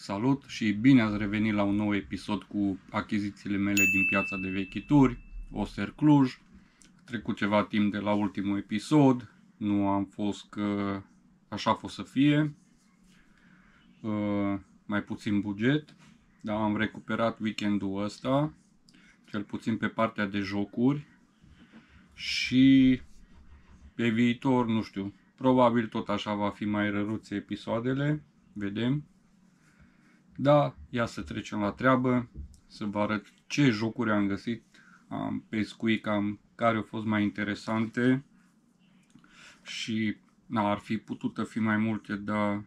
Salut și bine ați revenit la un nou episod cu achizițiile mele din piața de vechituri, Oster Cluj. A trecut ceva timp de la ultimul episod, nu am fost că așa a fost să fie, uh, mai puțin buget, dar am recuperat weekendul ăsta, cel puțin pe partea de jocuri și pe viitor, nu știu, probabil tot așa va fi mai răruțe episoadele, vedem. Da, ia să trecem la treabă, să vă arăt ce jocuri am găsit, am pescuit cam care au fost mai interesante și na, ar fi putut fi mai multe, dar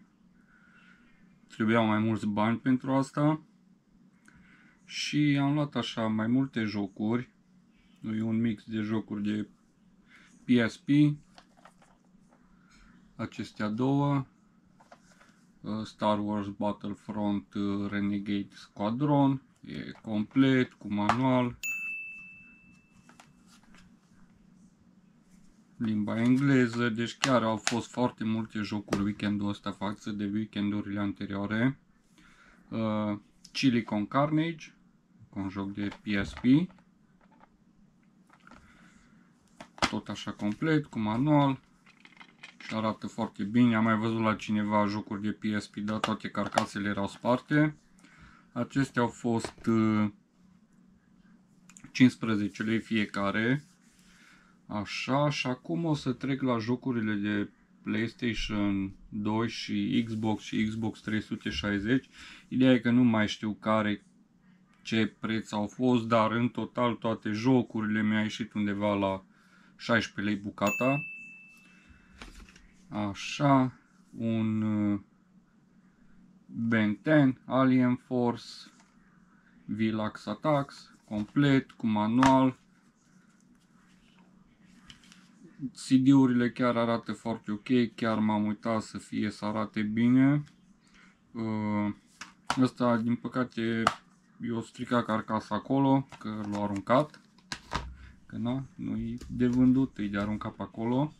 trebuiau mai mulți bani pentru asta. Și am luat așa mai multe jocuri, e un mix de jocuri de PSP, acestea două, Uh, Star Wars Battlefront uh, Renegade Squadron. E complet, cu manual. Limba engleză, deci chiar au fost foarte multe jocuri weekendul ăsta față de weekendurile anterioare. Uh, Chili con Carnage, un joc de PSP. Tot așa complet, cu manual arată foarte bine. Am mai văzut la cineva jocuri de PSP, dar toate carcasele erau sparte. Acestea au fost 15 uh, lei fiecare. Așa, și acum o să trec la jocurile de PlayStation 2 și Xbox și Xbox 360. Ideea e că nu mai știu care ce preț au fost, dar în total toate jocurile mi-a ieșit undeva la 16 lei bucata. Așa, un uh, Ben 10, Alien Force, Vilax Attacks, complet, cu manual. CD-urile chiar arată foarte ok, chiar m-am uitat să fie să arate bine. Uh, ăsta, din păcate, eu stricat carcasa acolo, că l-au aruncat. Că na, nu-i de vândut, e de aruncat pe acolo.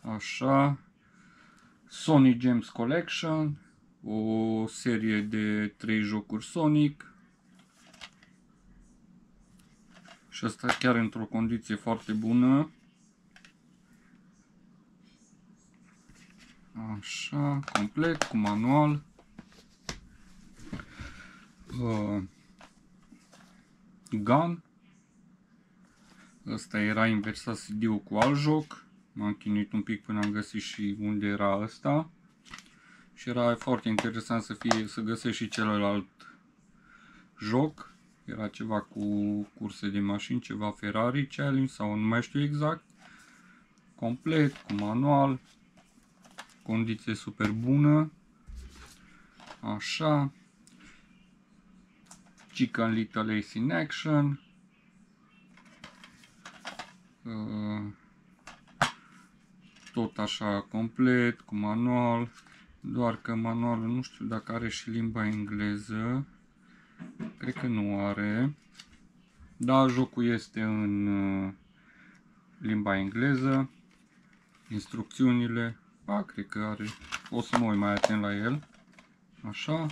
Așa, Sonic Gems Collection, o serie de 3 jocuri Sonic. Și asta chiar într-o condiție foarte bună. Așa, complet, cu manual. Uh, Gun. Ăsta era inversat CD-ul cu alt joc. M-am chinuit un pic până am găsit și unde era ăsta. Și era foarte interesant să fie să găsești și celălalt joc. Era ceva cu curse de mașini, ceva Ferrari Challenge sau nu mai știu exact. Complet, cu manual. Condiție super bună. Așa. Chicken Little Ace in Action. Uh, tot așa complet, cu manual, doar că manualul nu știu dacă are și limba engleză, cred că nu are, dar jocul este în uh, limba engleză, instrucțiunile, ba, cred că are, o să mă uit mai atent la el, așa,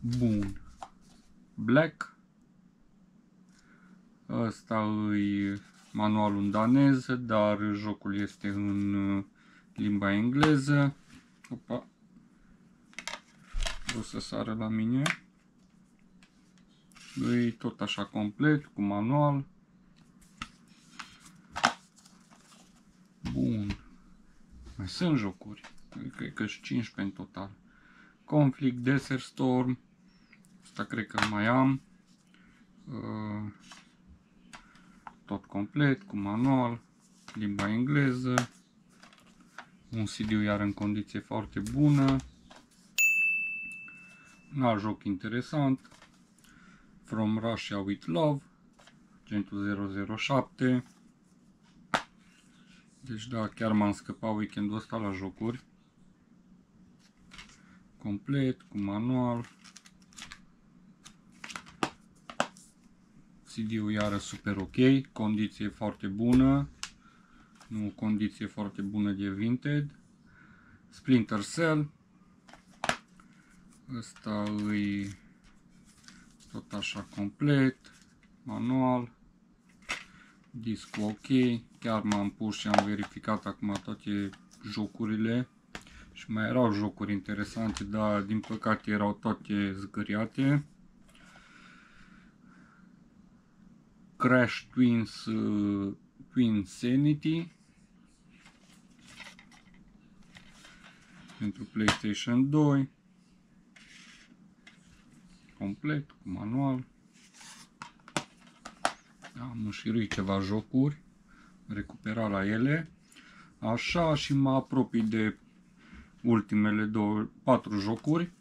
bun, black, ăsta îi manualul în daneză, dar jocul este în uh, limba engleză. Opa. O să sară la mine. E tot așa complet, cu manual. Bun. Mai sunt jocuri. Cred că și 15 în total. Conflict, Desert Storm. Asta cred că mai am. Uh, tot complet, cu manual, limba engleză, un CD iar în condiție foarte bună, un alt joc interesant, From Russia with Love, Gentul 007, deci da, chiar m-am scăpat weekendul ăsta la jocuri, complet, cu manual, CD-ul iară super ok, condiție foarte bună, nu condiție foarte bună de vintage. Splinter Cell, Ăsta îi tot așa complet, manual, discul ok, chiar m-am pus și am verificat acum toate jocurile și mai erau jocuri interesante, dar din păcate erau toate zgâriate. Crash Twins uh, Twin Sanity pentru PlayStation 2 complet, cu manual. Am înșiruit ceva jocuri. Recupera la ele. Așa și mă apropii de ultimele două, patru jocuri.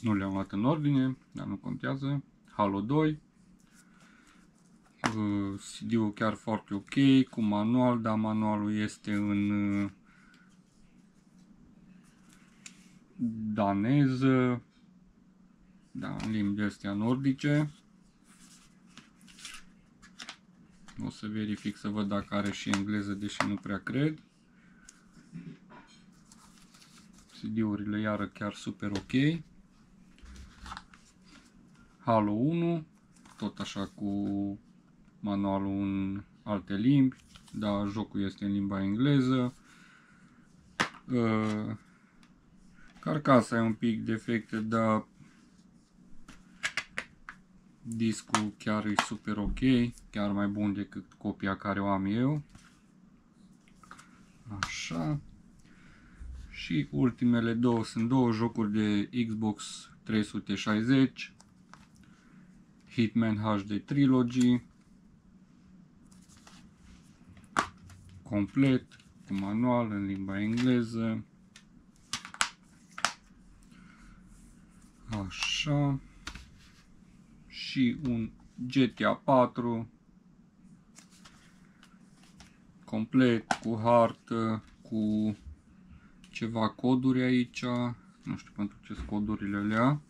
Nu le-am luat în ordine, dar nu contează. Halo 2 Uh, CD-ul chiar foarte ok, cu manual, dar manualul este în uh, daneză, da, în limbi astea nordice. O să verific să văd dacă are și engleză, deși nu prea cred. CD-urile iară chiar super ok. Halo 1, tot așa cu manualul în alte limbi, dar jocul este în limba engleză. Uh, carcasa e un pic defecte, dar discul chiar e super ok, chiar mai bun decât copia care o am eu. Așa. Și ultimele două sunt două jocuri de Xbox 360 Hitman HD Trilogy complet, cu manual în limba engleză. Așa. Și un GTA 4 complet cu hartă, cu ceva coduri aici. Nu știu pentru ce sunt codurile alea.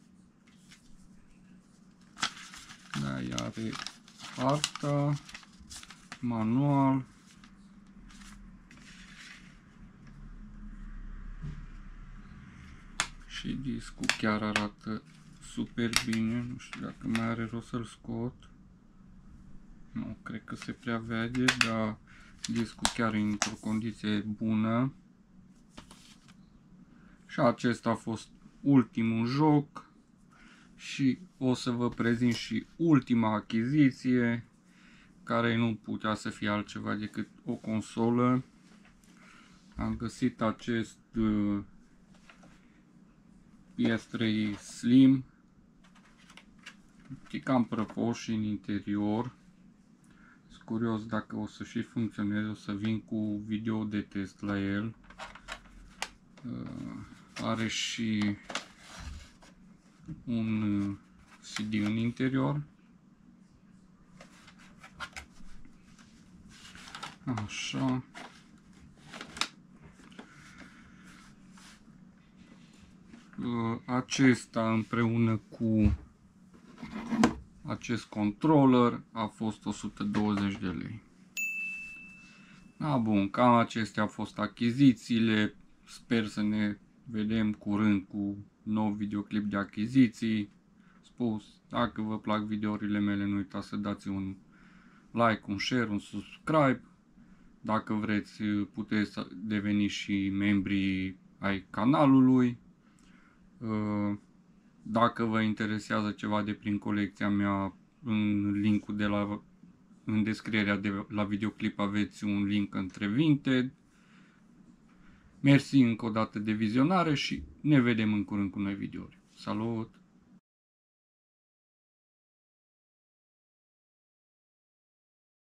Da, are harta, manual, și discul chiar arată super bine, nu știu dacă mai are rost să-l scot. Nu, cred că se prea vede, dar discul chiar e într-o condiție bună. Și acesta a fost ultimul joc și o să vă prezint și ultima achiziție care nu putea să fie altceva decât o consolă. Am găsit acest uh, PS3 Slim. E cam prăpoș în interior. Sunt curios dacă o să și funcționeze, o să vin cu video de test la el. Uh, are și un CD în interior. Așa. Acesta împreună cu acest controller a fost 120 de lei. Da, bun, cam acestea au fost achizițiile. Sper să ne vedem curând cu nou videoclip de achiziții. Spus, dacă vă plac videourile mele, nu uitați să dați un like, un share, un subscribe. Dacă vreți, puteți deveni și membri ai canalului. Uh, dacă vă interesează ceva de prin colecția mea, în linkul de la în descrierea de la videoclip aveți un link între Vinted. Mersi încă o dată de vizionare și ne vedem în curând cu noi videouri. Salut!